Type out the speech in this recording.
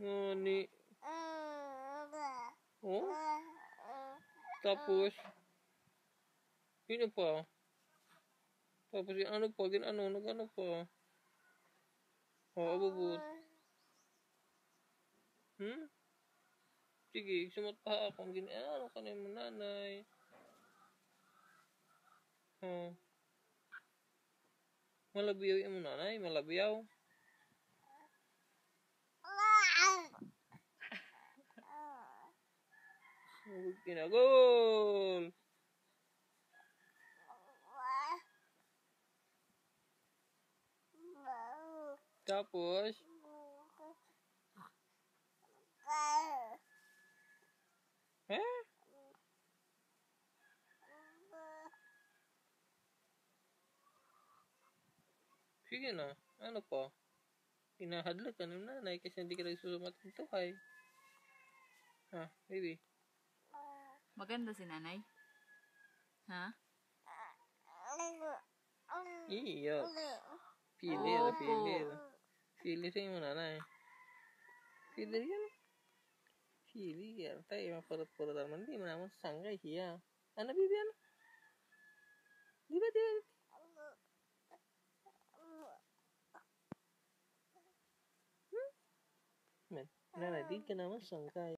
Ngani. Oh? Tapos, yun pa. Tapos yung ano pa, gin ano, nag ano pa. Oh, abubot. Hmm? Sige, sumot pa ako. Gin, ano ka na yung nanay. Oh. Malabiyaw yung nanay, malabiyaw. Huwag tinagol. Tapos, eh? Sige na. Ano pa? Hinahadlag ka ng nanay kasi hindi ka nagsusumat ng tuhay. Ha, baby? Maganda si nanay. Ha? Iya. Pilir, Opo. pilir. Pilir sa yung nanay. Pilir yan. Pilir. Tayo, mapurot-purot naman. Di mo naman sanggay siya. Ano, bibi, ano? Di ba, di ba? Men, nanay, di ka naman sanggay.